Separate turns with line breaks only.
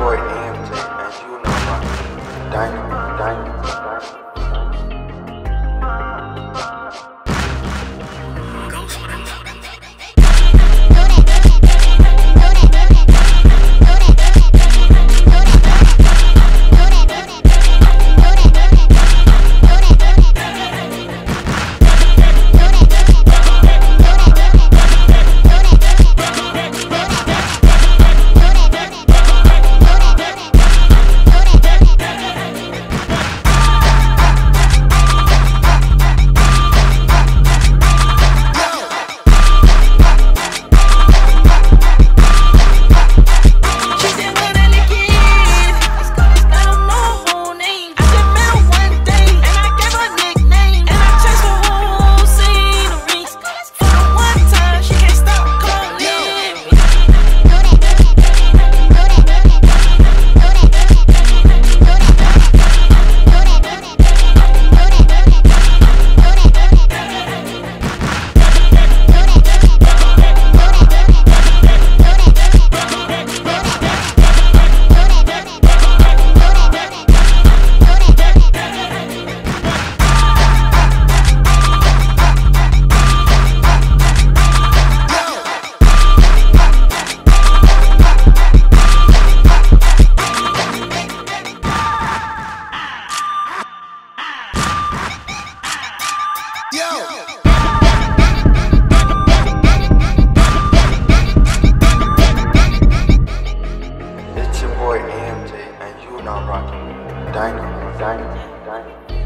boy AMJ, man. You know about me. Dynamite.
Yo!
It's your boy AMJ, and you're not rocking Dynamo, Dynamo, Dynamo.